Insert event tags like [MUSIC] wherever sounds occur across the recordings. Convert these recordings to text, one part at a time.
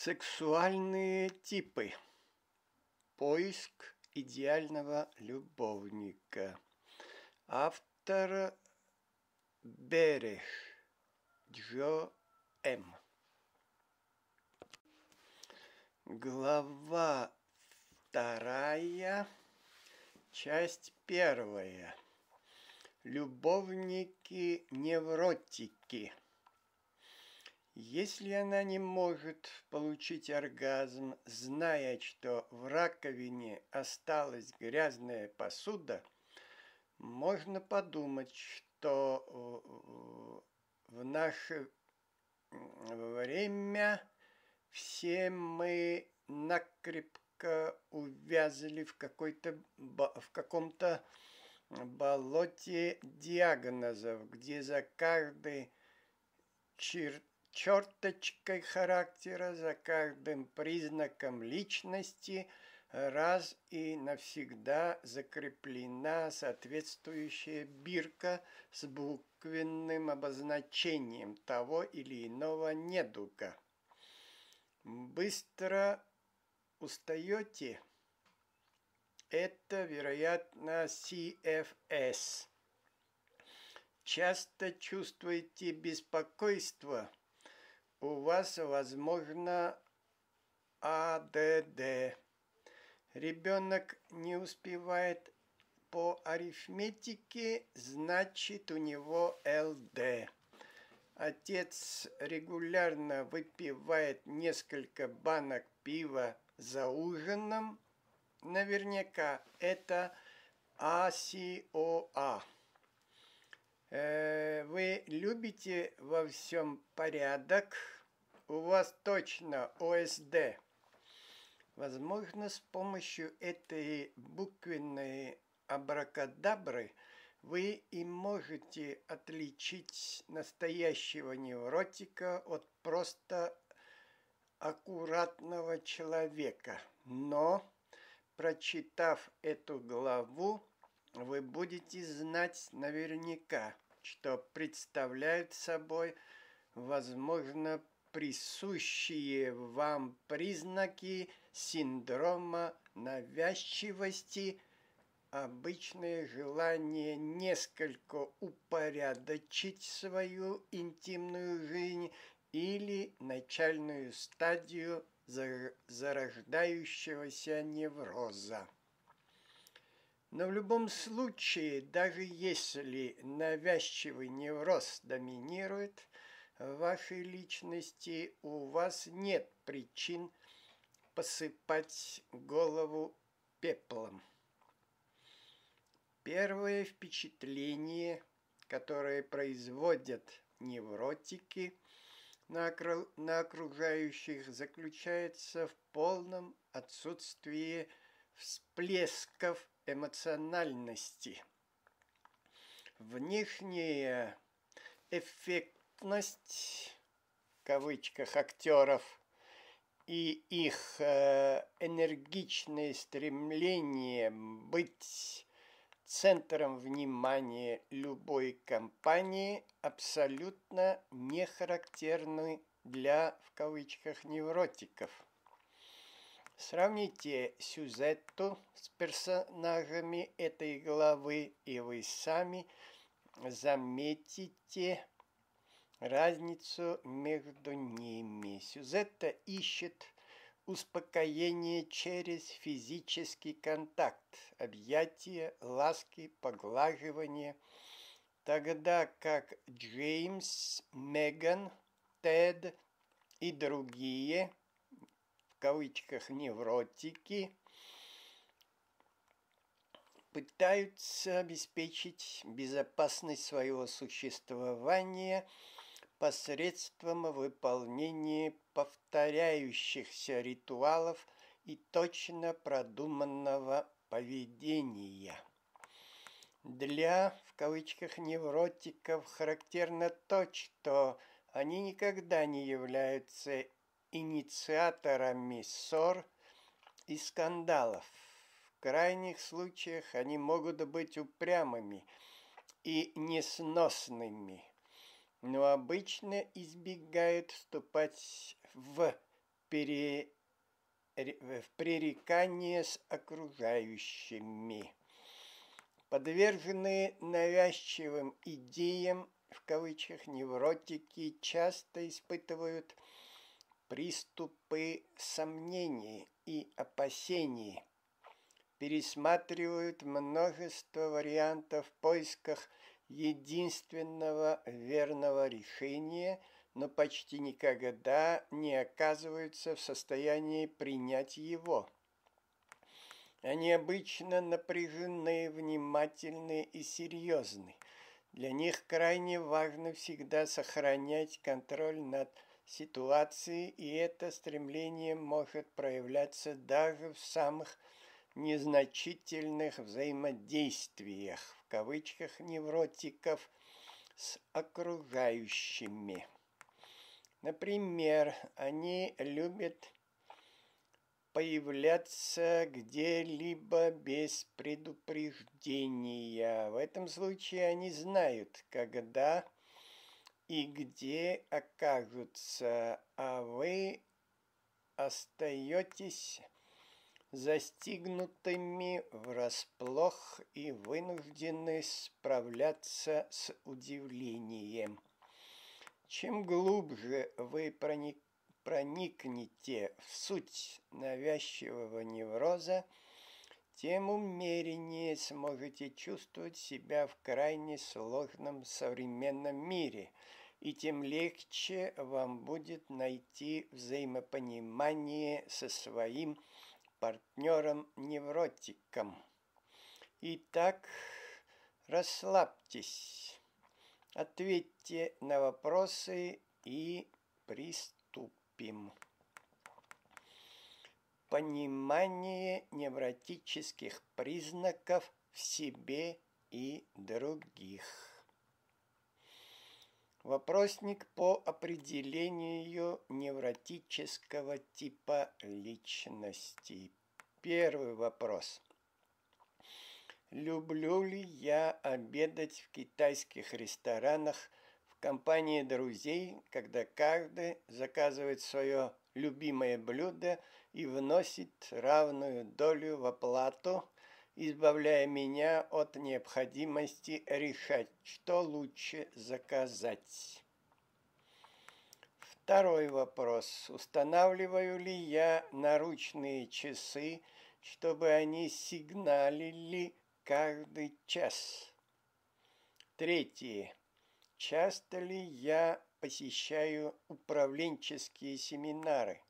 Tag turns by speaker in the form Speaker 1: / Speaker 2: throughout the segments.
Speaker 1: Сексуальные типы. Поиск идеального любовника. Автор Берех Джо М. Глава вторая, часть первая. Любовники-невротики. Если она не может получить оргазм, зная, что в раковине осталась грязная посуда, можно подумать, что э, в наше время все мы накрепко увязли в, какой-то, в каком-то болоте диагнозов, где за каждой чертой черточкой характера, за каждым признаком личности раз и навсегда закреплена соответствующая бирка с буквенным обозначением того или иного недуга. Быстро устаете? Это, вероятно, CFS. Часто чувствуете беспокойство – у вас, возможно, АДД. Ребенок не успевает по арифметике, значит у него ЛД. Отец регулярно выпивает несколько банок пива за ужином. Наверняка это АСИОА. Э, вы любите во всем порядок, у вас точно ОСД. Возможно, с помощью этой буквенной абракадабры вы и можете отличить настоящего невротика от просто аккуратного человека. Но, прочитав эту главу, вы будете знать наверняка, что представляют собой, возможно, присущие вам признаки синдрома навязчивости, обычное желание несколько упорядочить свою интимную жизнь или начальную стадию зарождающегося невроза. Но в любом случае, даже если навязчивый невроз доминирует в вашей личности, у вас нет причин посыпать голову пеплом. Первое впечатление, которое производят невротики на, окружающих, заключается в полном отсутствии всплесков эмоциональности. Внешняя эффектность, в кавычках, актеров и их э, энергичное стремление быть центром внимания любой компании абсолютно не характерны для, в кавычках, невротиков. Сравните сюжету с персонажами этой главы, и вы сами заметите разницу между ними. Сюзетта ищет успокоение через физический контакт, объятия, ласки, поглаживание, тогда как Джеймс, Меган, Тед и другие кавычках невротики пытаются обеспечить безопасность своего существования посредством выполнения повторяющихся ритуалов и точно продуманного поведения. Для, в кавычках, невротиков характерно то, что они никогда не являются инициаторами ссор и скандалов. В крайних случаях они могут быть упрямыми и несносными, но обычно избегают вступать в пере... в пререкание с окружающими. Подверженные навязчивым идеям, в кавычках, невротики часто испытывают приступы сомнений и опасений, пересматривают множество вариантов в поисках единственного верного решения, но почти никогда не оказываются в состоянии принять его. Они обычно напряженные, внимательные и серьезные. Для них крайне важно всегда сохранять контроль над ситуацией, и это стремление может проявляться даже в самых незначительных взаимодействиях, в кавычках, невротиков с окружающими. Например, они любят появляться где-либо без предупреждения. В этом случае они знают, когда и где окажутся, а вы остаетесь застигнутыми врасплох и вынуждены справляться с удивлением. Чем глубже вы проник проникнете в суть навязчивого невроза, тем умереннее сможете чувствовать себя в крайне сложном современном мире, и тем легче вам будет найти взаимопонимание со своим партнером-невротиком. Итак, расслабьтесь, ответьте на вопросы и приступите терпим. Понимание невротических признаков в себе и других. Вопросник по определению невротического типа личности. Первый вопрос. Люблю ли я обедать в китайских ресторанах компании друзей, когда каждый заказывает свое любимое блюдо и вносит равную долю в оплату, избавляя меня от необходимости решать, что лучше заказать. Второй вопрос. Устанавливаю ли я наручные часы, чтобы они сигналили каждый час? Третье. Часто ли я посещаю управленческие семинары?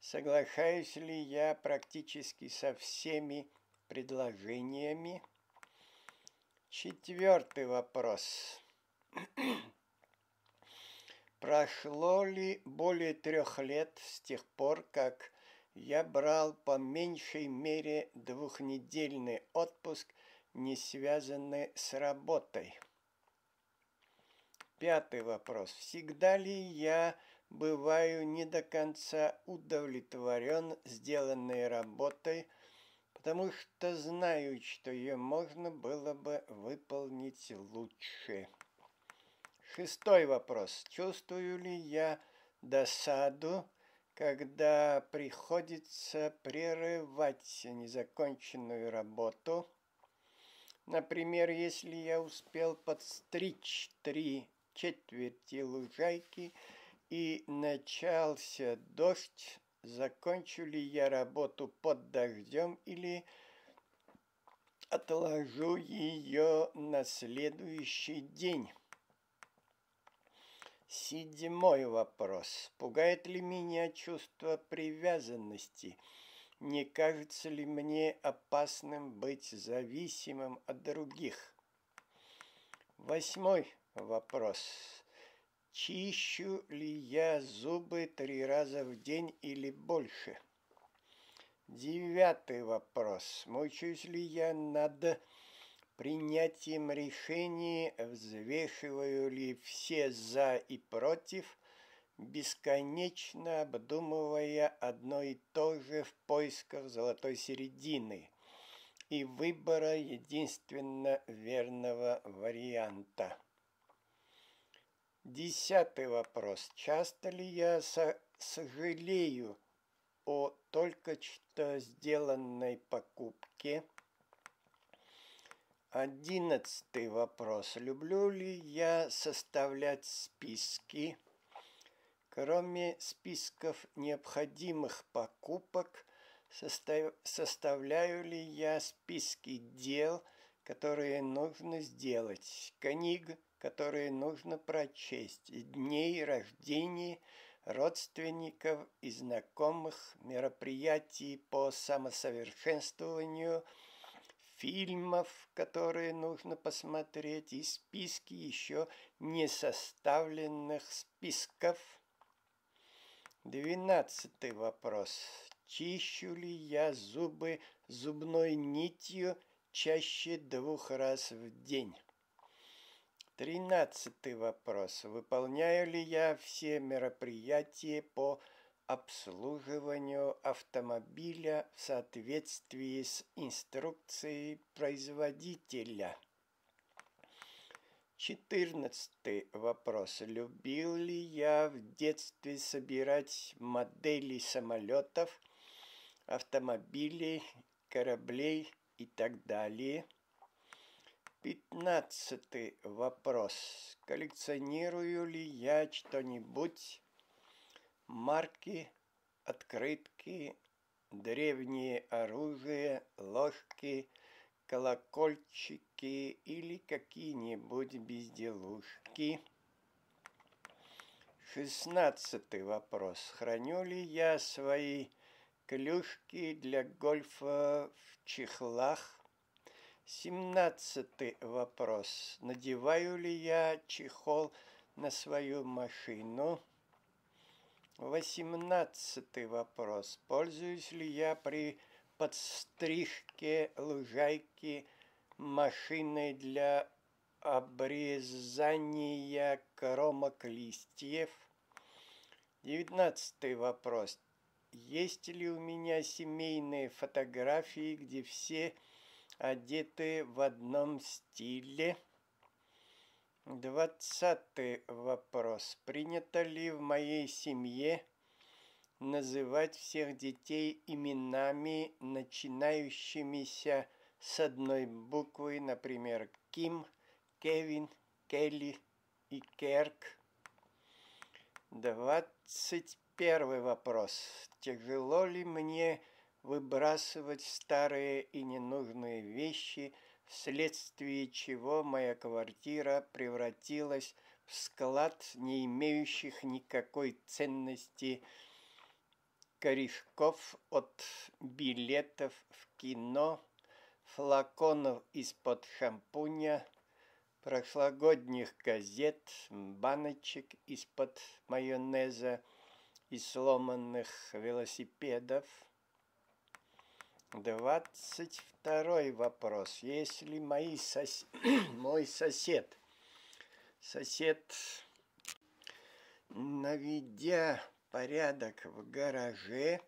Speaker 1: Соглашаюсь ли я практически со всеми предложениями? Четвертый вопрос. [CLEARS THROAT] Прошло ли более трех лет с тех пор, как я брал по меньшей мере двухнедельный отпуск, не связанный с работой? Пятый вопрос. Всегда ли я бываю не до конца удовлетворен сделанной работой, потому что знаю, что ее можно было бы выполнить лучше? Шестой вопрос. Чувствую ли я досаду, когда приходится прерывать незаконченную работу? Например, если я успел подстричь три четверти лужайки и начался дождь, закончу ли я работу под дождем или отложу ее на следующий день. Седьмой вопрос. Пугает ли меня чувство привязанности? Не кажется ли мне опасным быть зависимым от других? Восьмой Вопрос. Чищу ли я зубы три раза в день или больше? Девятый вопрос. Мучаюсь ли я над принятием решений, взвешиваю ли все «за» и «против», бесконечно обдумывая одно и то же в поисках золотой середины и выбора единственно верного варианта. Десятый вопрос. Часто ли я со сожалею о только что сделанной покупке. Одиннадцатый вопрос. Люблю ли я составлять списки? Кроме списков необходимых покупок, составляю ли я списки дел, которые нужно сделать, книг, которые нужно прочесть, дней рождения, родственников и знакомых, мероприятий по самосовершенствованию, фильмов, которые нужно посмотреть, и списки еще не составленных списков – Двенадцатый вопрос. Чищу ли я зубы зубной нитью чаще двух раз в день? Тринадцатый вопрос. Выполняю ли я все мероприятия по обслуживанию автомобиля в соответствии с инструкцией производителя? Четырнадцатый вопрос. Любил ли я в детстве собирать модели самолетов, автомобилей, кораблей и так далее? Пятнадцатый вопрос. Коллекционирую ли я что-нибудь? Марки, открытки, древние оружие, ложки – колокольчики или какие-нибудь безделушки. Шестнадцатый вопрос. Храню ли я свои клюшки для гольфа в чехлах? Семнадцатый вопрос. Надеваю ли я чехол на свою машину? Восемнадцатый вопрос. Пользуюсь ли я при подстрижке лужайки машиной для обрезания кромок листьев. Девятнадцатый вопрос. Есть ли у меня семейные фотографии, где все одеты в одном стиле? Двадцатый вопрос. Принято ли в моей семье называть всех детей именами, начинающимися с одной буквы, например, Ким, Кевин, Келли и Керк. Двадцать первый вопрос. Тяжело ли мне выбрасывать старые и ненужные вещи, вследствие чего моя квартира превратилась в склад, не имеющих никакой ценности, корешков от билетов в кино, флаконов из-под шампуня, прошлогодних газет, баночек из-под майонеза и сломанных велосипедов. Двадцать второй вопрос. Если мои сос... [CLEARS THROAT] мой сосед, сосед, наведя порядок в гараже,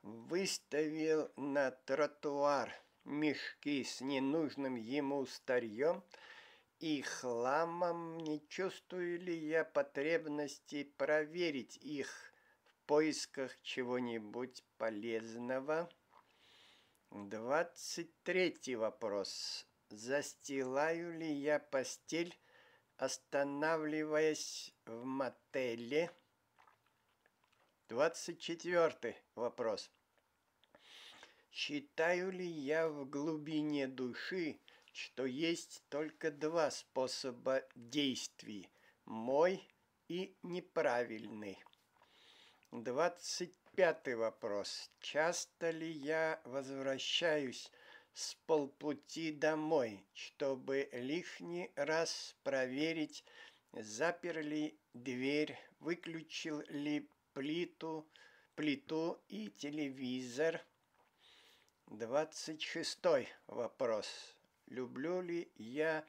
Speaker 1: выставил на тротуар мешки с ненужным ему старьем и хламом, не чувствую ли я потребности проверить их в поисках чего-нибудь полезного? Двадцать третий вопрос. Застилаю ли я постель, останавливаясь в мотеле? Двадцать четвертый вопрос. Считаю ли я в глубине души, что есть только два способа действий – мой и неправильный? Двадцать пятый вопрос. Часто ли я возвращаюсь с полпути домой, чтобы лишний раз проверить, запер ли дверь, выключил ли плиту, плиту и телевизор. Двадцать шестой вопрос. Люблю ли я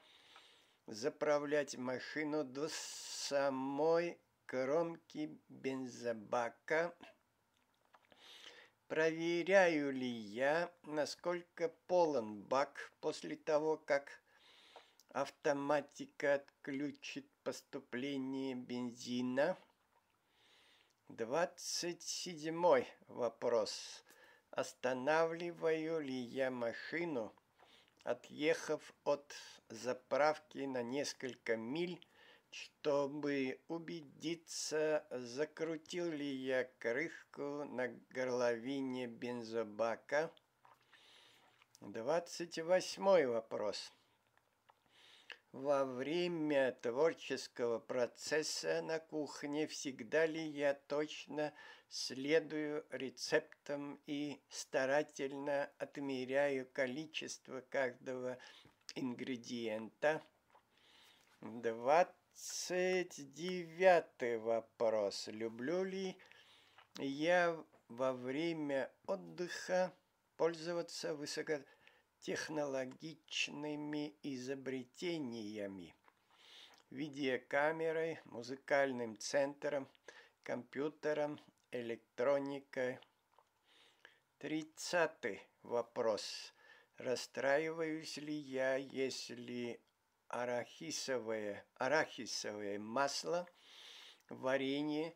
Speaker 1: заправлять машину до самой кромки бензобака? Проверяю ли я, насколько полон бак после того, как автоматика отключит поступление бензина? Двадцать седьмой вопрос. Останавливаю ли я машину, отъехав от заправки на несколько миль, чтобы убедиться, закрутил ли я крышку на горловине бензобака. Двадцать восьмой вопрос. Во время творческого процесса на кухне всегда ли я точно следую рецептам и старательно отмеряю количество каждого ингредиента? Двадцать девятый вопрос. Люблю ли я во время отдыха пользоваться высоко технологичными изобретениями, видеокамерой, музыкальным центром, компьютером, электроникой. Тридцатый вопрос. Расстраиваюсь ли я, если арахисовое, арахисовое масло, варенье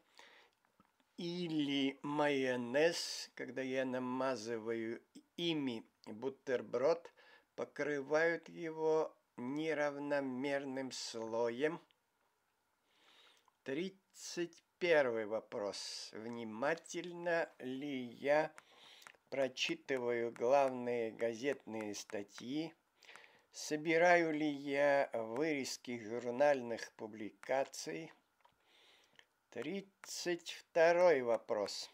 Speaker 1: или майонез, когда я намазываю ими бутерброд, покрывают его неравномерным слоем. Тридцать первый вопрос. Внимательно ли я прочитываю главные газетные статьи? Собираю ли я вырезки журнальных публикаций? Тридцать второй вопрос.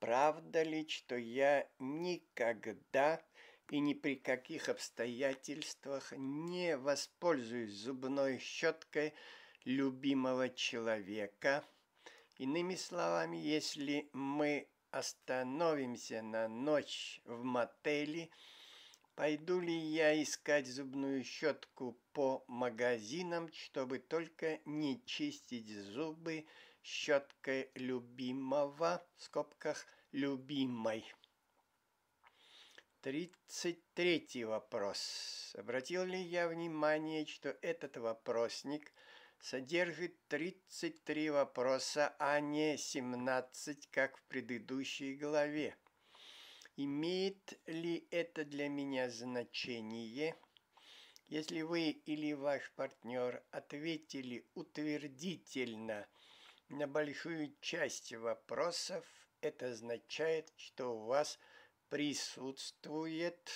Speaker 1: Правда ли, что я никогда и ни при каких обстоятельствах не воспользуюсь зубной щеткой любимого человека? Иными словами, если мы остановимся на ночь в мотеле, пойду ли я искать зубную щетку по магазинам, чтобы только не чистить зубы щеткой любимого, в скобках любимой. Тридцать третий вопрос. Обратил ли я внимание, что этот вопросник содержит 33 вопроса, а не 17, как в предыдущей главе? Имеет ли это для меня значение? Если вы или ваш партнер ответили утвердительно – на большую часть вопросов это означает, что у вас присутствует,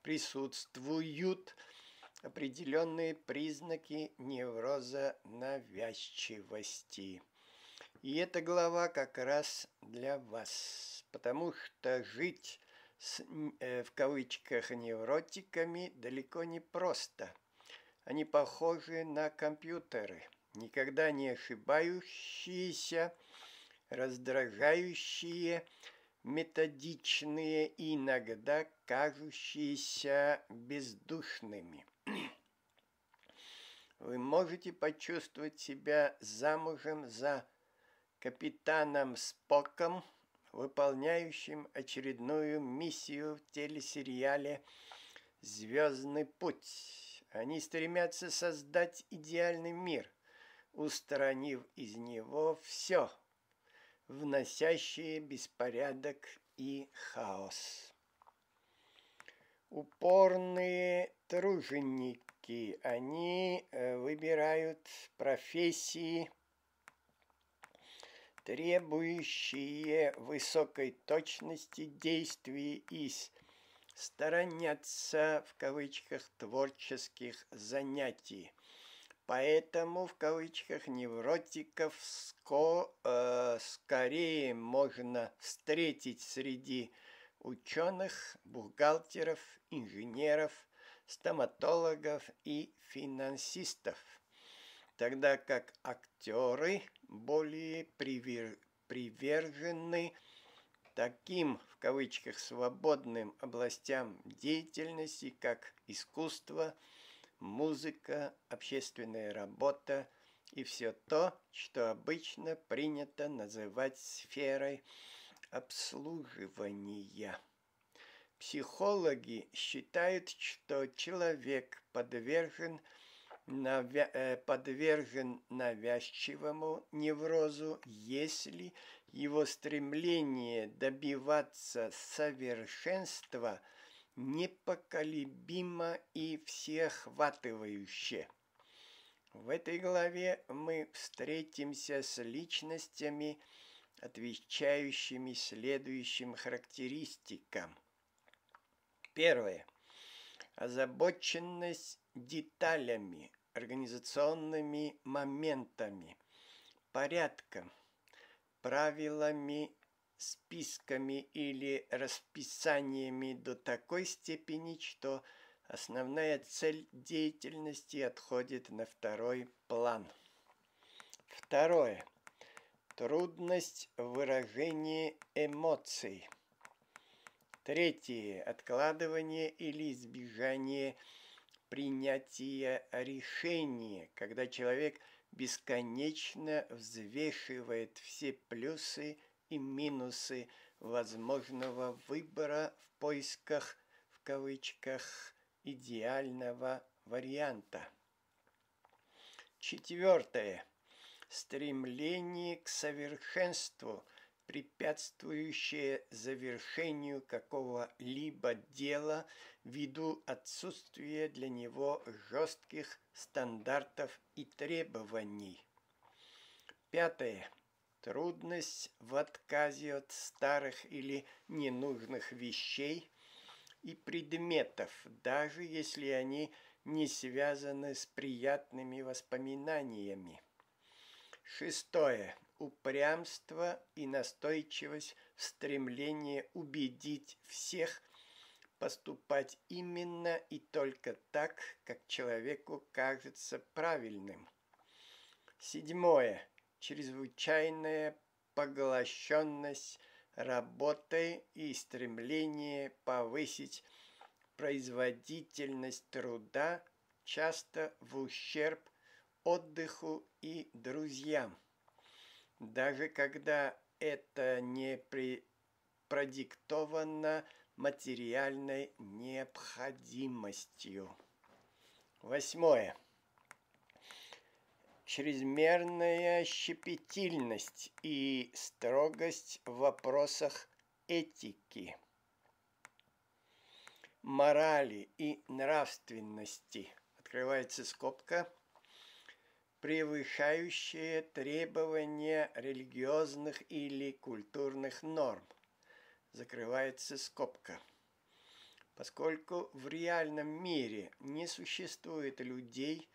Speaker 1: присутствуют определенные признаки невроза навязчивости. И эта глава как раз для вас, потому что жить с, э, в кавычках невротиками далеко не просто. Они похожи на компьютеры – никогда не ошибающиеся, раздражающие, методичные и иногда кажущиеся бездушными. [CLEARS THROAT] Вы можете почувствовать себя замужем за капитаном Споком, выполняющим очередную миссию в телесериале «Звездный путь». Они стремятся создать идеальный мир, устранив из него все, вносящее беспорядок и хаос. Упорные труженики, они э, выбирают профессии, требующие высокой точности действий и сторонятся в кавычках творческих занятий – Поэтому в кавычках невротиков ско, э, скорее можно встретить среди ученых, бухгалтеров, инженеров, стоматологов и финансистов, тогда как актеры более привер, привержены таким, в кавычках, свободным областям деятельности, как искусство – музыка, общественная работа и все то, что обычно принято называть сферой обслуживания. Психологи считают, что человек подвержен навя э, подвержен навязчивому неврозу, если его стремление добиваться совершенства непоколебимо и всеохватывающе. В этой главе мы встретимся с личностями, отвечающими следующим характеристикам. Первое. Озабоченность деталями, организационными моментами, порядком, правилами, списками или расписаниями до такой степени, что основная цель деятельности отходит на второй план. Второе. Трудность выражения эмоций. Третье. Откладывание или избежание принятия решения, когда человек бесконечно взвешивает все плюсы и минусы возможного выбора в поисках, в кавычках, идеального варианта. Четвертое стремление к совершенству, препятствующее завершению какого-либо дела ввиду отсутствия для него жестких стандартов и требований. Пятое. Трудность в отказе от старых или ненужных вещей и предметов, даже если они не связаны с приятными воспоминаниями. Шестое. Упрямство и настойчивость в стремлении убедить всех поступать именно и только так, как человеку кажется правильным. Седьмое. Чрезвычайная поглощенность работой и стремление повысить производительность труда часто в ущерб отдыху и друзьям. Даже когда это не при... продиктовано материальной необходимостью. Восьмое. Чрезмерная щепетильность и строгость в вопросах этики, морали и нравственности. Открывается скобка – превышающие требования религиозных или культурных норм. Закрывается скобка. Поскольку в реальном мире не существует людей,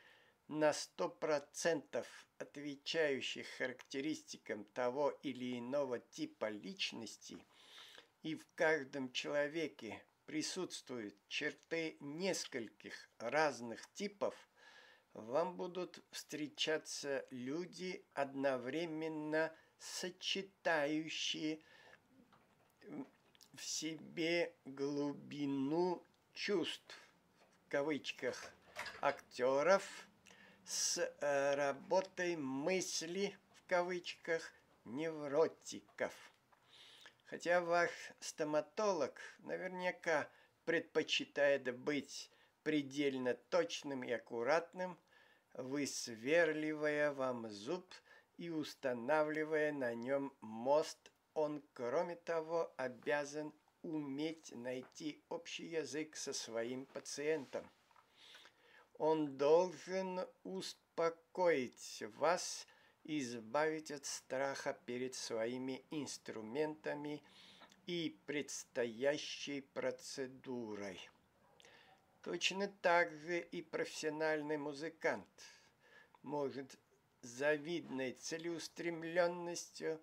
Speaker 1: на 100% отвечающих характеристикам того или иного типа личности, и в каждом человеке присутствуют черты нескольких разных типов – вам будут встречаться люди, одновременно сочетающие в себе глубину чувств, в кавычках, актеров с э, работой мысли, в кавычках, невротиков. Хотя ваш стоматолог наверняка предпочитает быть предельно точным и аккуратным, высверливая вам зуб и устанавливая на нем мост, он, кроме того, обязан уметь найти общий язык со своим пациентом. Он должен успокоить вас избавить от страха перед своими инструментами и предстоящей процедурой. Точно так же и профессиональный музыкант. Может завидной целеустремленностью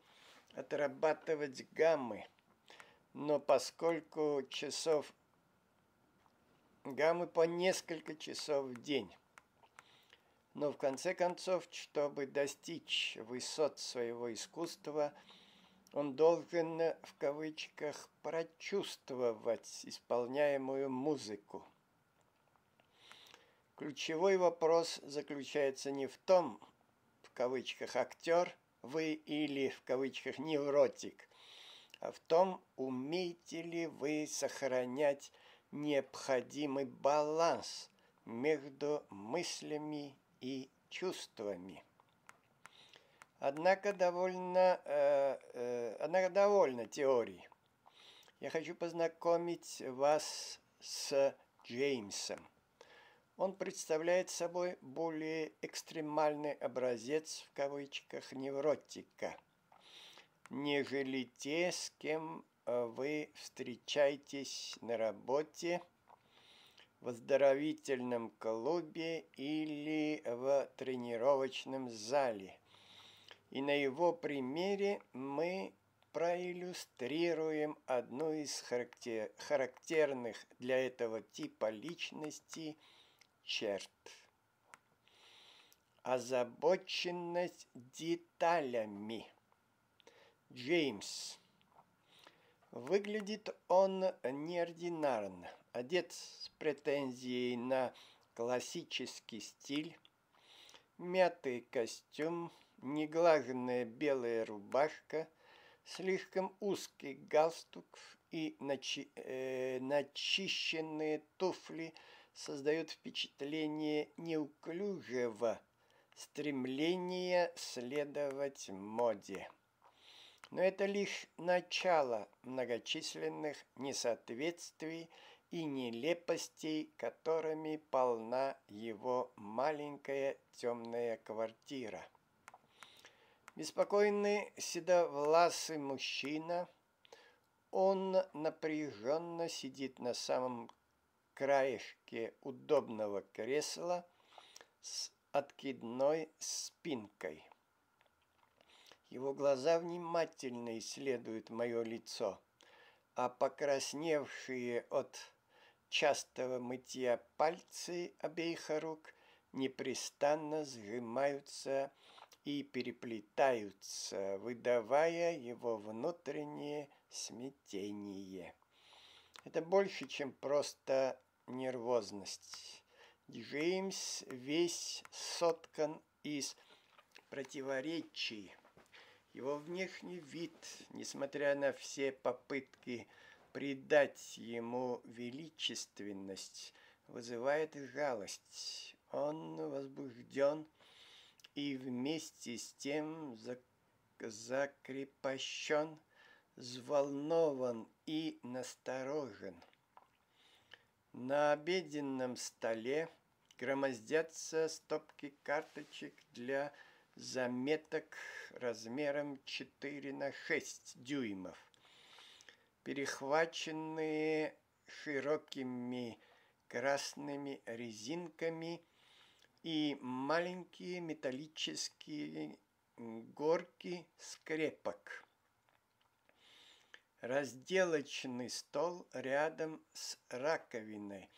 Speaker 1: отрабатывать гаммы, но поскольку часов гаммы по несколько часов в день, но в конце концов, чтобы достичь высот своего искусства, он должен в кавычках прочувствовать исполняемую музыку – Ключевой вопрос заключается не в том, в кавычках, актер вы или в кавычках невротик, а в том, умеете ли вы сохранять необходимый баланс между мыслями и чувствами. Однако довольно, э, э, однако довольно теорий. Я хочу познакомить вас с Джеймсом. Он представляет собой более экстремальный образец в кавычках невротика, нежели те, с кем э, вы встречаетесь на работе, в оздоровительном клубе или в тренировочном зале. И на его примере мы проиллюстрируем одну из характер, характерных для этого типа личности черт. Озабоченность деталями. Джеймс. Выглядит он неординарно, одет с претензией на классический стиль, мятый костюм, неглаженная белая рубашка, слишком узкий галстук и начи э, начищенные туфли создают впечатление неуклюжего стремления следовать моде. Но это лишь начало многочисленных несоответствий и нелепостей, которыми полна его маленькая темная квартира. Беспокойный седовласый мужчина, он напряженно сидит на самом краешке удобного кресла с откидной спинкой. Его глаза внимательно исследуют мое лицо, а покрасневшие от частого мытья пальцы обеих рук непрестанно сжимаются и переплетаются, выдавая его внутреннее смятение. Это больше, чем просто нервозность. Джеймс весь соткан из противоречий. Его внешний вид, несмотря на все попытки придать ему величественность, вызывает жалость. Он возбужден и вместе с тем закрепощен, взволнован и насторожен. На обеденном столе громоздятся стопки карточек для заметок размером 4 на 6 дюймов, перехваченные широкими красными резинками – и маленькие металлические горки скрепок. Разделочный стол рядом с раковиной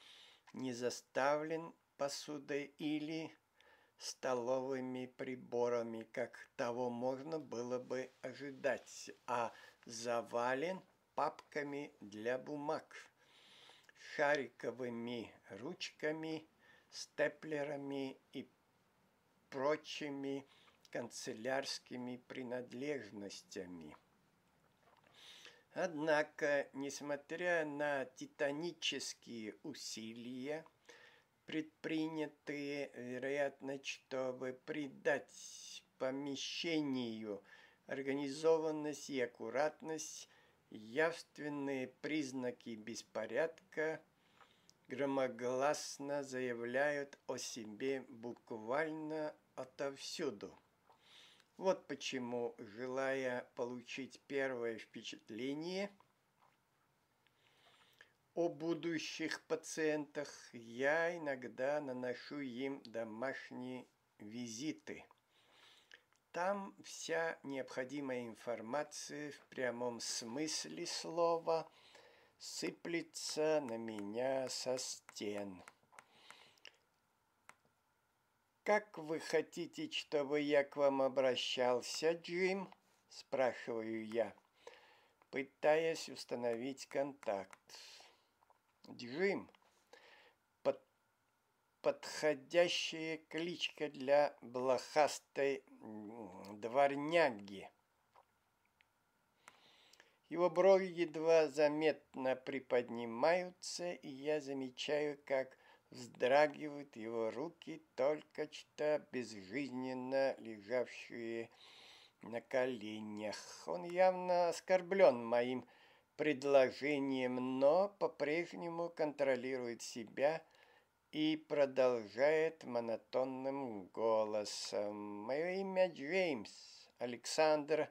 Speaker 1: не заставлен посудой или столовыми приборами, как того можно было бы ожидать, а завален папками для бумаг, шариковыми ручками – степлерами и прочими канцелярскими принадлежностями. Однако, несмотря на титанические усилия, предпринятые, вероятно, чтобы придать помещению организованность и аккуратность, явственные признаки беспорядка громогласно заявляют о себе буквально отовсюду. Вот почему, желая получить первое впечатление о будущих пациентах, я иногда наношу им домашние визиты. Там вся необходимая информация в прямом смысле слова – сыплется на меня со стен. «Как вы хотите, чтобы я к вам обращался, Джим?» – спрашиваю я, пытаясь установить контакт. «Джим под, – подходящая кличка для блохастой дворняги. Его брови едва заметно приподнимаются, и я замечаю, как вздрагивают его руки, только что безжизненно лежавшие на коленях. Он явно оскорблен моим предложением, но по-прежнему контролирует себя и продолжает монотонным голосом. Мое имя Джеймс, Александр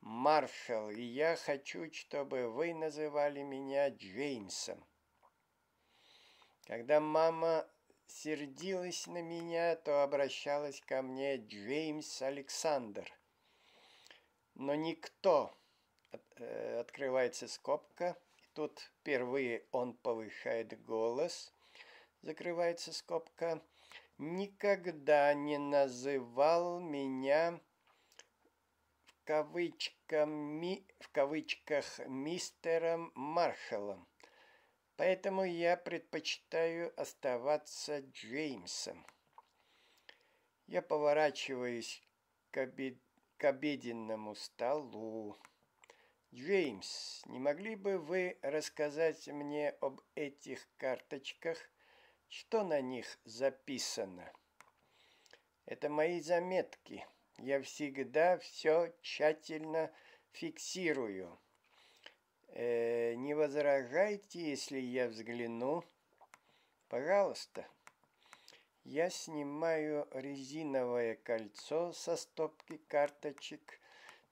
Speaker 1: Маршал, и я хочу, чтобы вы называли меня Джеймсом. Когда мама сердилась на меня, то обращалась ко мне Джеймс Александр. Но никто, э, открывается скобка, тут впервые он повышает голос, закрывается скобка, никогда не называл меня в кавычках мистером Маршалом. Поэтому я предпочитаю оставаться Джеймсом. Я поворачиваюсь к, обед... к обеденному столу. Джеймс, не могли бы вы рассказать мне об этих карточках? Что на них записано? Это мои заметки. Я всегда все тщательно фиксирую. Э, не возражайте, если я взгляну. Пожалуйста. Я снимаю резиновое кольцо со стопки карточек,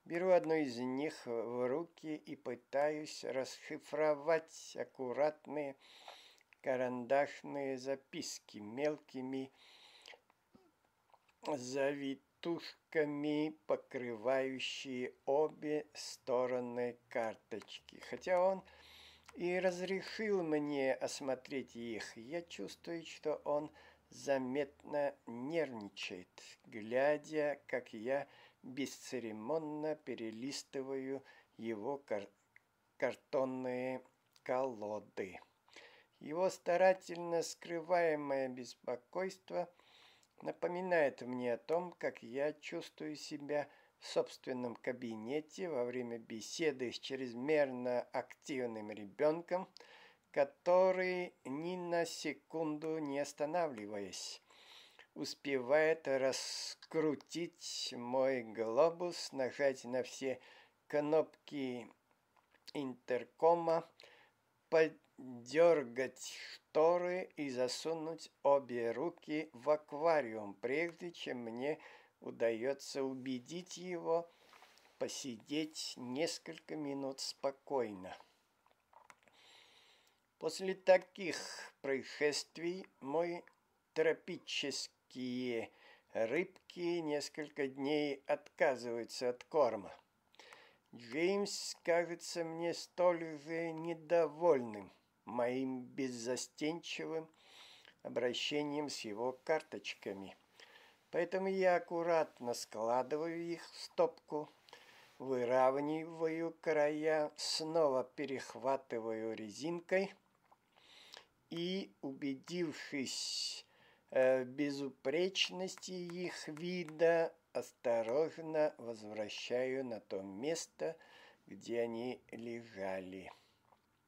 Speaker 1: беру одну из них в руки и пытаюсь расшифровать аккуратные карандашные записки мелкими завитыми тушками, покрывающие обе стороны карточки. Хотя он и разрешил мне осмотреть их, я чувствую, что он заметно нервничает, глядя, как я бесцеремонно перелистываю его кар картонные колоды. Его старательно скрываемое беспокойство – напоминает мне о том, как я чувствую себя в собственном кабинете во время беседы с чрезмерно активным ребенком, который ни на секунду не останавливаясь успевает раскрутить мой глобус, нажать на все кнопки интеркома, подергать шторы и засунуть обе руки в аквариум, прежде чем мне удается убедить его посидеть несколько минут спокойно. После таких происшествий мой тропические рыбки несколько дней отказываются от корма. Джеймс кажется мне столь же недовольным моим беззастенчивым обращением с его карточками. Поэтому я аккуратно складываю их в стопку, выравниваю края, снова перехватываю резинкой и, убедившись э, в безупречности их вида, осторожно возвращаю на то место, где они лежали.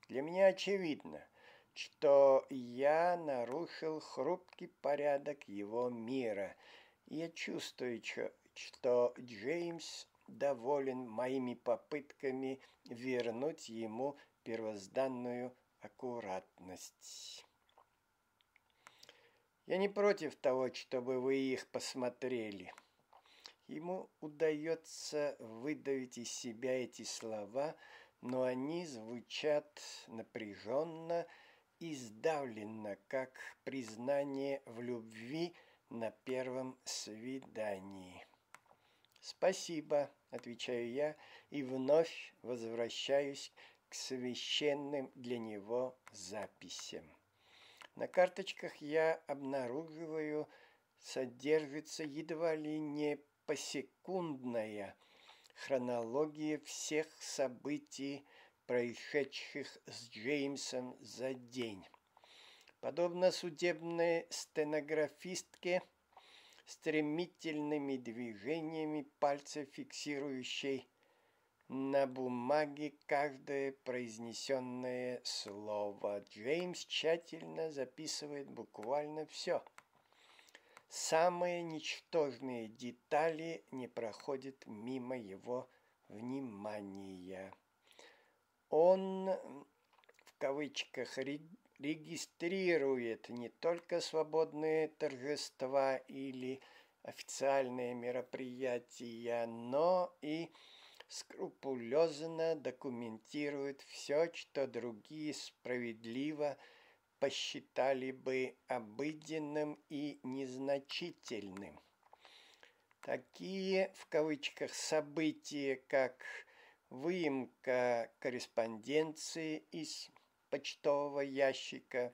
Speaker 1: Для меня очевидно, что я нарушил хрупкий порядок его мира. Я чувствую, что Джеймс доволен моими попытками вернуть ему первозданную аккуратность. Я не против того, чтобы вы их посмотрели. Ему удается выдавить из себя эти слова – но они звучат напряженно и сдавленно, как признание в любви на первом свидании. «Спасибо», — отвечаю я и вновь возвращаюсь к священным для него записям. На карточках я обнаруживаю, содержится едва ли не посекундная хронология всех событий, происшедших с Джеймсом за день. Подобно судебной стенографистке, стремительными движениями пальца фиксирующей на бумаге каждое произнесенное слово. Джеймс тщательно записывает буквально все. Самые ничтожные детали не проходят мимо его внимания. Он в кавычках регистрирует не только свободные торжества или официальные мероприятия, но и скрупулезно документирует все, что другие справедливо посчитали бы обыденным и незначительным. Такие, в кавычках, события, как выемка корреспонденции из почтового ящика,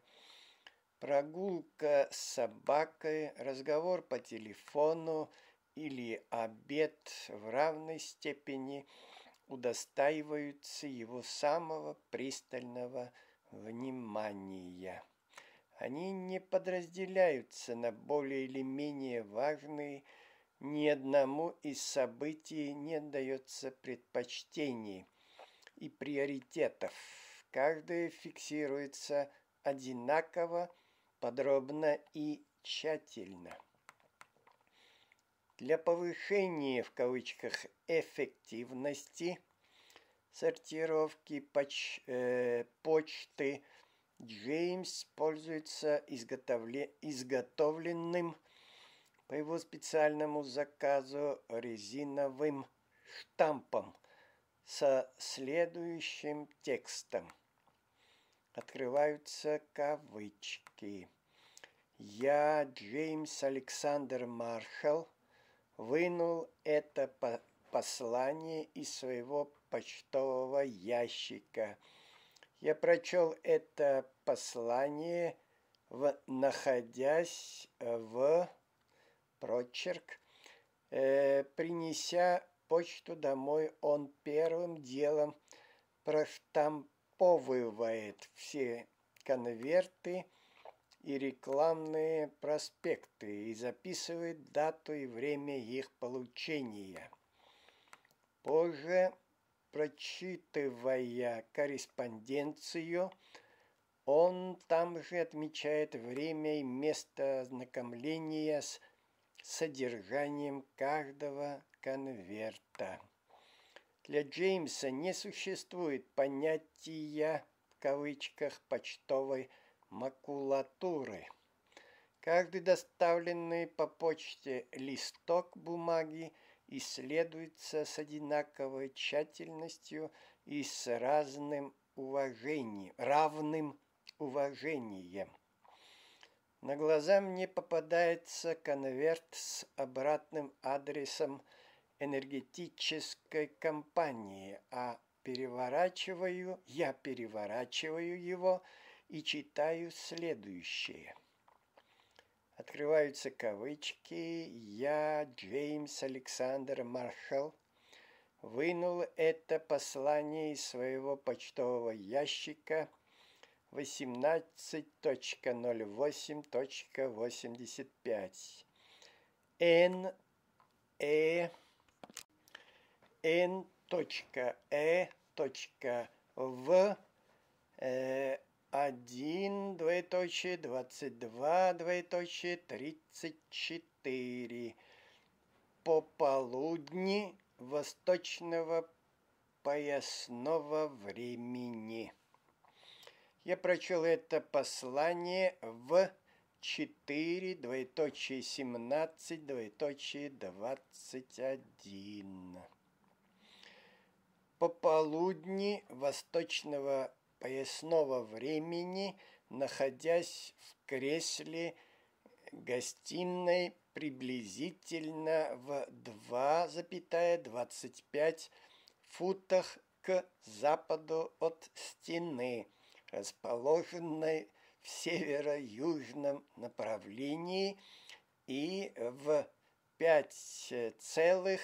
Speaker 1: прогулка с собакой, разговор по телефону или обед в равной степени удостаиваются его самого пристального внимания. Они не подразделяются на более или менее важные, ни одному из событий не дается предпочтений и приоритетов – Каждое фиксируется одинаково, подробно и тщательно. Для повышения в кавычках эффективности сортировки поч, э, почты. Джеймс пользуется изготовле, изготовленным по его специальному заказу резиновым штампом со следующим текстом. Открываются кавычки. Я, Джеймс Александр Маршалл, вынул это послание из своего почтового ящика. Я прочел это послание, в, находясь в прочерк, э, принеся почту домой, он первым делом проштамповал упаковывает все конверты и рекламные проспекты и записывает дату и время их получения. Позже, прочитывая корреспонденцию, он там же отмечает время и место ознакомления с содержанием каждого конверта. Для Джеймса не существует понятия в кавычках почтовой макулатуры. Каждый доставленный по почте листок бумаги исследуется с одинаковой тщательностью и с разным уважением, равным уважением. На глаза мне попадается конверт с обратным адресом – энергетической компании, а переворачиваю, я переворачиваю его и читаю следующее открываются кавычки, я, Джеймс Александр Маршалл, вынул это послание из своего почтового ящика 18.08.85. Н. Э. Н. Точка. Э. Точка. В. Э. 1, двоеточие, 22, двоеточие, 34. Пополудни восточного поясного времени. Я прочел это послание в 4, двоеточие 17, двоеточие 21. Пополудни восточного поясного времени, находясь в кресле гостиной приблизительно в 2,25 футах к западу от стены, расположенной в северо-южном направлении и в 5 целых,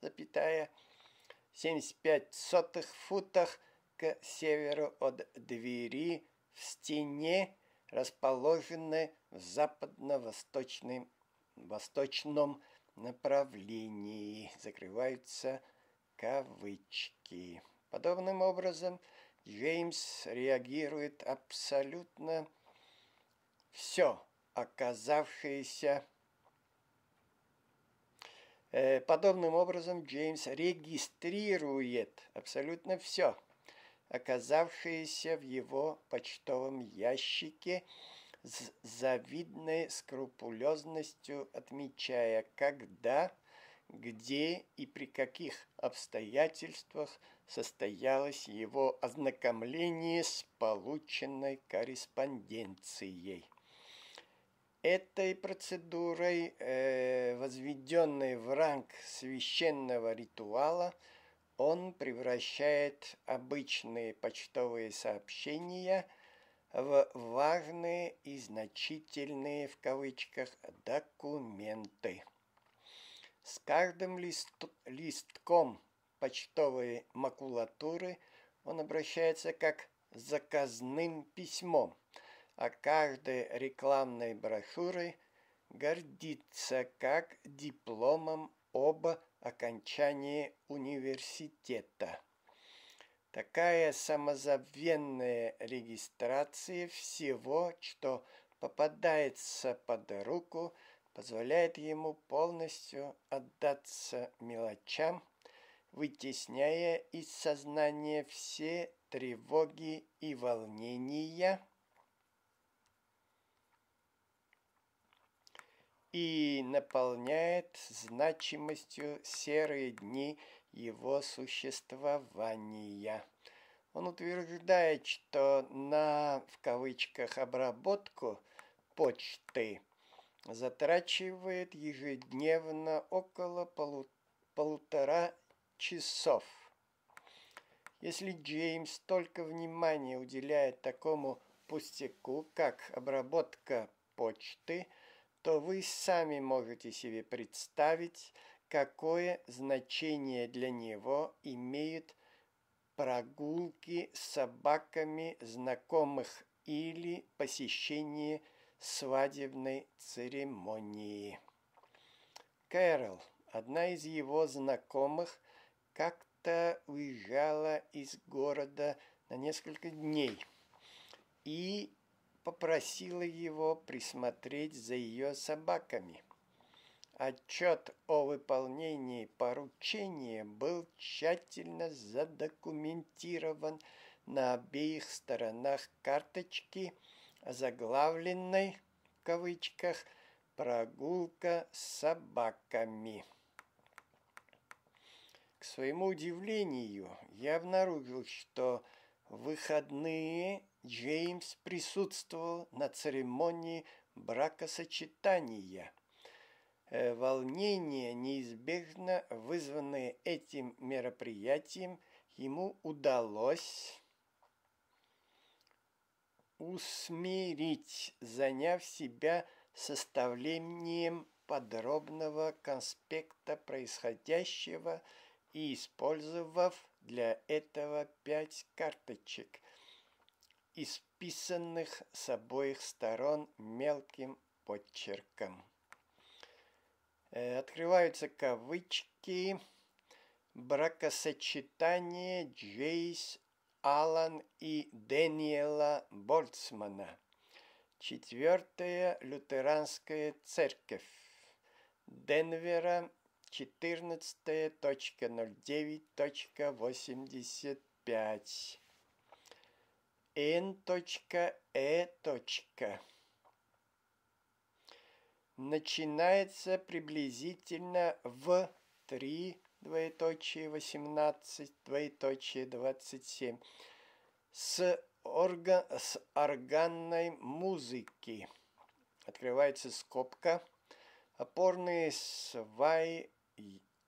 Speaker 1: запятая, 75 сотых футах северу от двери в стене, расположенной в западно-восточном восточном направлении. Закрываются кавычки. Подобным образом Джеймс реагирует абсолютно все оказавшееся э, Подобным образом Джеймс регистрирует абсолютно все, оказавшееся в его почтовом ящике, с завидной скрупулезностью отмечая, когда, где и при каких обстоятельствах состоялось его ознакомление с полученной корреспонденцией. Этой процедурой, э, возведенной в ранг священного ритуала, он превращает обычные почтовые сообщения в важные и значительные в кавычках документы. С каждым лист, листком почтовой макулатуры он обращается как с заказным письмом, а каждой рекламной брошюрой гордится как дипломом об окончании университета. Такая самозабвенная регистрация всего, что попадается под руку, позволяет ему полностью отдаться мелочам, вытесняя из сознания все тревоги и волнения и наполняет значимостью серые дни его существования. Он утверждает, что на, в кавычках, обработку почты затрачивает ежедневно около полу, полутора часов. Если Джеймс только внимание уделяет такому пустяку, как обработка почты, то вы сами можете себе представить, какое значение для него имеют прогулки с собаками знакомых или посещение свадебной церемонии. Кэрол, одна из его знакомых, как-то уезжала из города на несколько дней и попросила его присмотреть за ее собаками. Отчет о выполнении поручения был тщательно задокументирован на обеих сторонах карточки, заглавленной в кавычках «Прогулка с собаками». К своему удивлению, я обнаружил, что выходные Джеймс присутствовал на церемонии бракосочетания. Э, волнение, неизбежно вызванное этим мероприятием, ему удалось усмирить, заняв себя составлением подробного конспекта происходящего и использовав для этого пять карточек, исписанных с обоих сторон мелким подчерком. Э, открываются кавычки бракосочетание Джейс Алан и Дэниела Больцмана. Четвертая лютеранская церковь Денвера 14.09.85 N.E. Начинается приблизительно в 3 двоеточие 18 двоеточие 27 с, орга, с органной музыки. Открывается скобка. Опорные сваи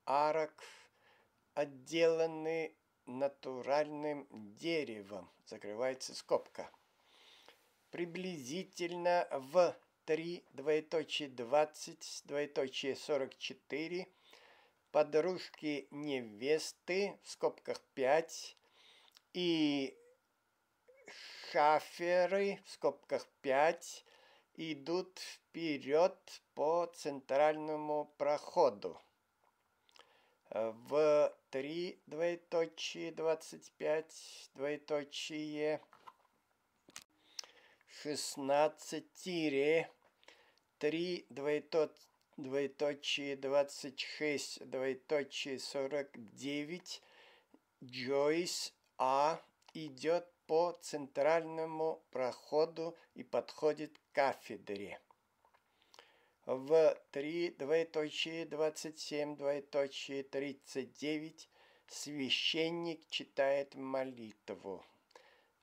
Speaker 1: арок отделаны натуральным деревом. Закрывается скобка. Приблизительно в 3 двоеточие 20 двоеточие 44 подружки невесты в скобках 5 и шаферы в скобках 5 идут вперед по центральному проходу. В 3, двоеточие, 25, двоеточие, 16, тире, 3, двоеточие, двоеточие 26, двоеточие 49, Джойс А идет по центральному проходу и подходит к кафедре. В 3, двоеточие 27, двоеточие 39 священник читает молитву.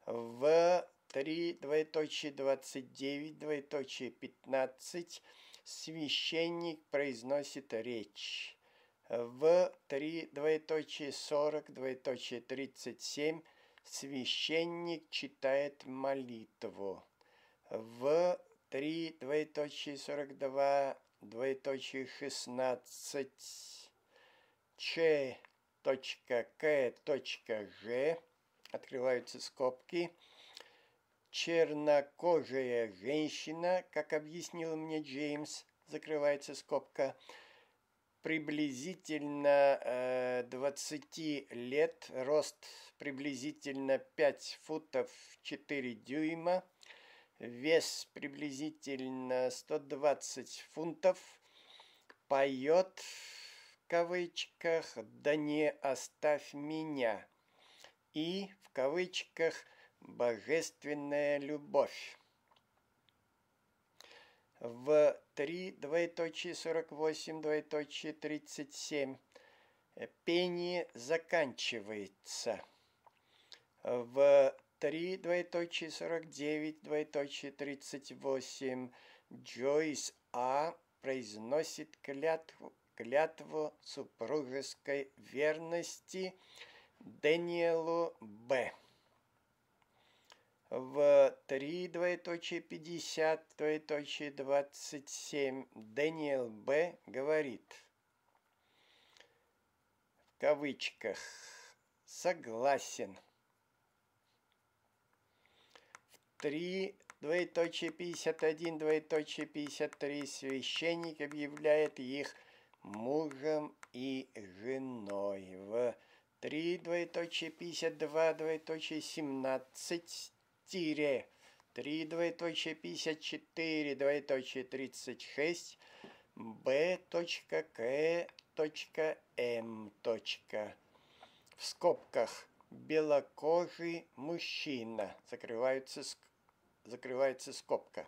Speaker 1: В 3, двоеточие 29, двоеточие 15 священник произносит речь. В 3, двоеточие 40, двоеточие 37 священник читает молитву. В 3, двоеточие 42, двоеточие 16, Ч, точка, К, точка, Ж, открываются скобки, чернокожая женщина, как объяснил мне Джеймс, закрывается скобка, приблизительно э, 20 лет, рост приблизительно 5 футов 4 дюйма, вес приблизительно 120 фунтов, поет в кавычках «Да не оставь меня» и в кавычках Божественная любовь. В 3 двоеточие 48 двоеточие 37 пение заканчивается. В 3 двоеточие 49 двоеточие 38 Джойс А произносит клятву, клятву супружеской верности Дэниелу Б в 3 двоеточие 50 двоеточие 27 Дэниел Б. говорит в кавычках согласен. В 3 двоеточие 51 двоеточие 53 священник объявляет их мужем и женой. В 3 двоеточие 52 двоеточие 17 тире. 3 двоеточие 54 двоеточие 36 b точка к точка м точка. В скобках белокожий мужчина закрывается закрывается скобка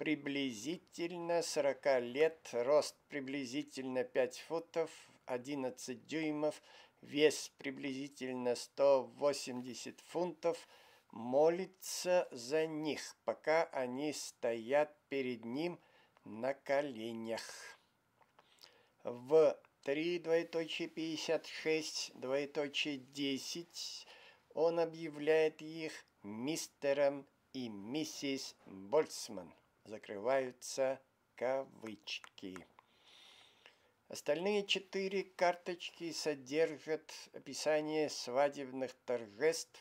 Speaker 1: приблизительно 40 лет рост приблизительно 5 футов 11 дюймов вес приблизительно 180 фунтов молится за них, пока они стоят перед ним на коленях. В 3 двоеточие 56 двоеточие 10 он объявляет их мистером и миссис Больцман. Закрываются кавычки. Остальные четыре карточки содержат описание свадебных торжеств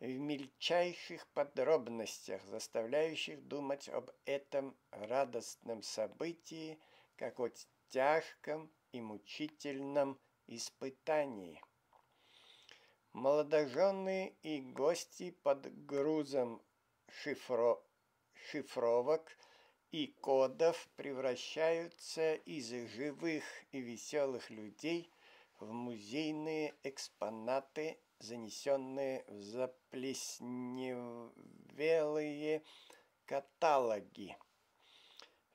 Speaker 1: в мельчайших подробностях, заставляющих думать об этом радостном событии, как о тяжком и мучительном испытании. Молодожены и гости под грузом шифро... шифровок и кодов превращаются из живых и веселых людей в музейные экспонаты занесенные в заплесневелые каталоги.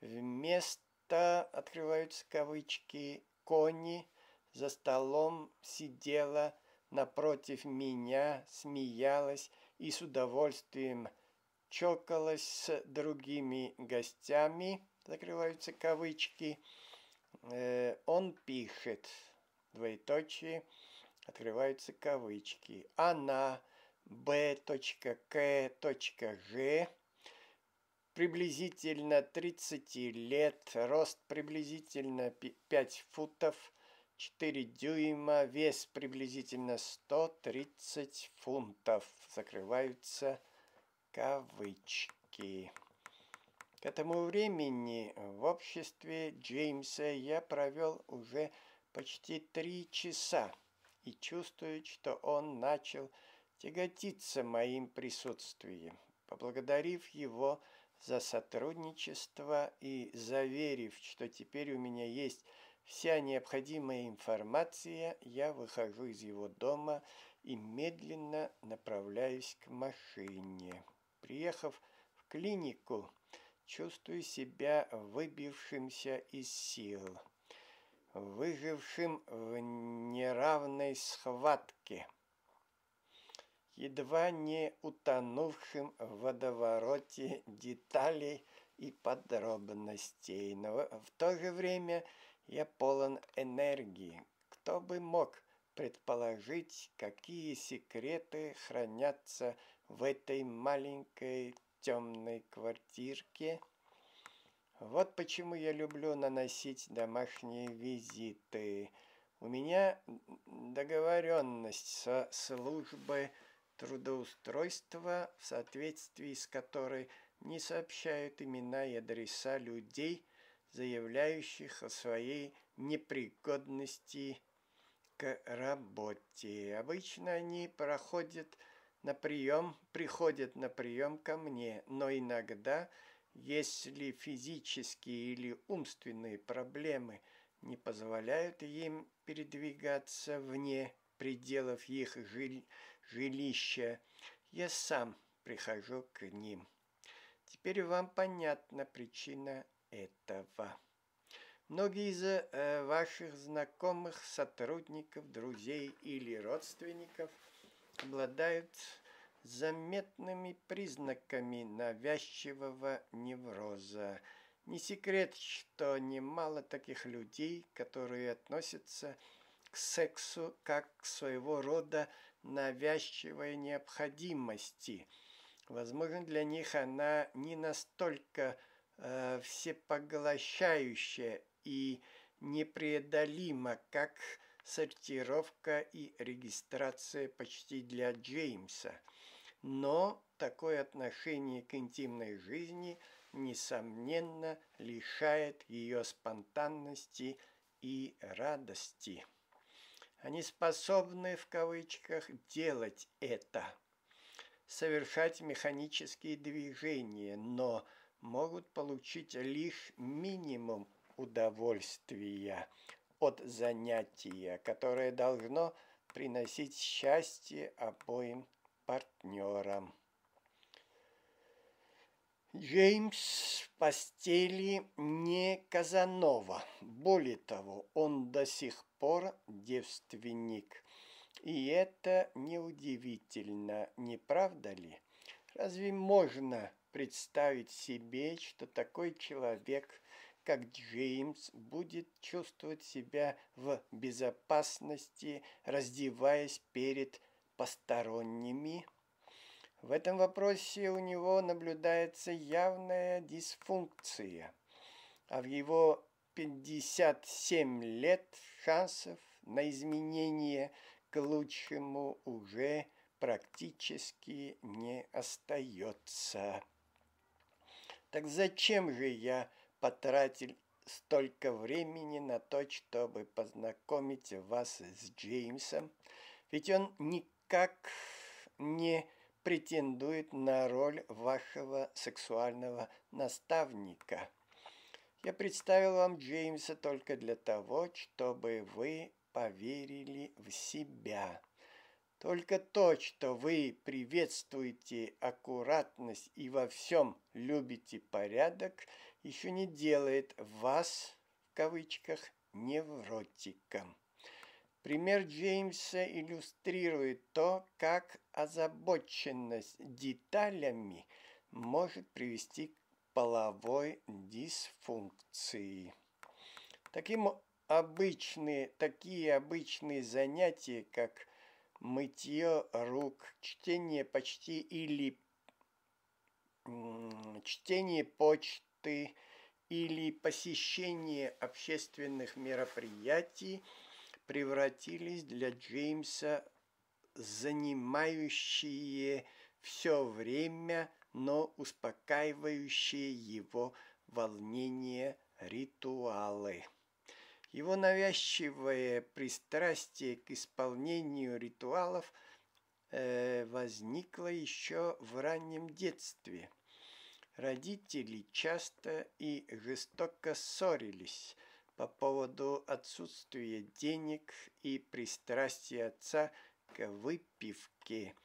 Speaker 1: Вместо, открываются кавычки, кони за столом сидела напротив меня, смеялась и с удовольствием чокалась с другими гостями, закрываются кавычки. Э, он пишет, двоеточие, открываются кавычки. Она, Б.К.Ж, приблизительно 30 лет, рост приблизительно 5 футов, 4 дюйма, вес приблизительно 130 фунтов. Закрываются кавычки. К этому времени в обществе Джеймса я провел уже почти три часа и чувствует, что он начал тяготиться моим присутствием. Поблагодарив его за сотрудничество и заверив, что теперь у меня есть вся необходимая информация, я выхожу из его дома и медленно направляюсь к машине. Приехав в клинику, чувствую себя выбившимся из сил, выжившим в неравной схватке, едва не утонувшим в водовороте деталей и подробностей. Но в то же время я полон энергии. Кто бы мог предположить, какие секреты хранятся в этой маленькой темной квартирке. Вот почему я люблю наносить домашние визиты. У меня договоренность со службой трудоустройства, в соответствии с которой не сообщают имена и адреса людей, заявляющих о своей непригодности к работе. Обычно они проходят на прием, приходят на прием ко мне, но иногда, если физические или умственные проблемы не позволяют им передвигаться вне пределов их жиль, жилища, я сам прихожу к ним. Теперь вам понятна причина этого. Многие из э, ваших знакомых, сотрудников, друзей или родственников – обладают заметными признаками навязчивого невроза. Не секрет, что немало таких людей, которые относятся к сексу как к своего рода навязчивой необходимости. Возможно, для них она не настолько э, всепоглощающая и непреодолима, как сортировка и регистрация почти для Джеймса. Но такое отношение к интимной жизни, несомненно, лишает ее спонтанности и радости. Они способны, в кавычках, делать это, совершать механические движения, но могут получить лишь минимум удовольствия от занятия, которое должно приносить счастье обоим партнерам. Джеймс в постели не Казанова. Более того, он до сих пор девственник. И это неудивительно, не правда ли? Разве можно представить себе, что такой человек как Джеймс будет чувствовать себя в безопасности, раздеваясь перед посторонними. В этом вопросе у него наблюдается явная дисфункция, а в его 57 лет шансов на изменение к лучшему уже практически не остается. Так зачем же я потратил столько времени на то, чтобы познакомить вас с Джеймсом, ведь он никак не претендует на роль вашего сексуального наставника. Я представил вам Джеймса только для того, чтобы вы поверили в себя. Только то, что вы приветствуете аккуратность и во всем любите порядок – еще не делает вас, в кавычках, невротиком. Пример Джеймса иллюстрирует то, как озабоченность деталями может привести к половой дисфункции. Таким обычные, такие обычные занятия, как мытье рук, чтение почти или чтение почты, работы или посещение общественных мероприятий превратились для Джеймса занимающие все время, но успокаивающие его волнение ритуалы. Его навязчивое пристрастие к исполнению ритуалов э, возникло еще в раннем детстве. Родители часто и жестоко ссорились по поводу отсутствия денег и пристрастия отца к выпивке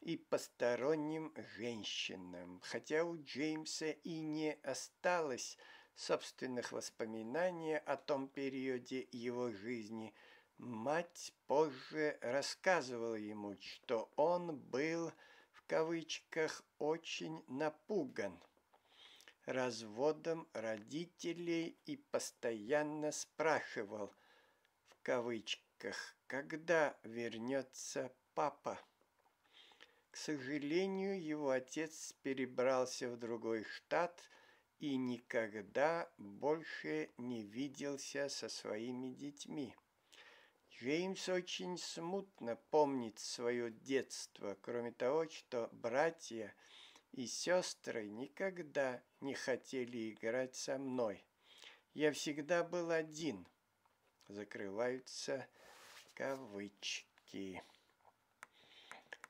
Speaker 1: и посторонним женщинам, хотя у Джеймса и не осталось собственных воспоминаний о том периоде его жизни, мать позже рассказывала ему, что он был в кавычках очень напуган разводом родителей и постоянно спрашивал в кавычках, когда вернется папа. К сожалению, его отец перебрался в другой штат – и никогда больше не виделся со своими детьми. Джеймс очень смутно помнит свое детство, кроме того, что братья и сестры никогда не хотели играть со мной. Я всегда был один. Закрываются кавычки.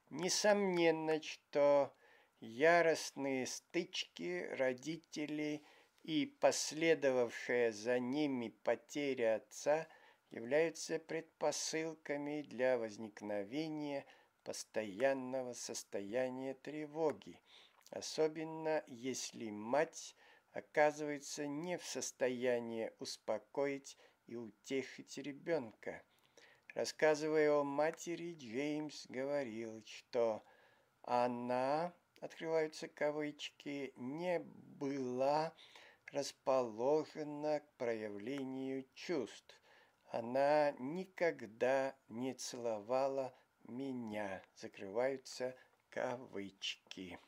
Speaker 1: Несомненно, что яростные стычки родителей и последовавшая за ними потеря отца являются предпосылками для возникновения постоянного состояния тревоги, особенно если мать оказывается не в состоянии успокоить и утешить ребенка. Рассказывая о матери, Джеймс говорил, что она открываются кавычки, не была расположена к проявлению чувств. Она никогда не целовала меня. Закрываются кавычки.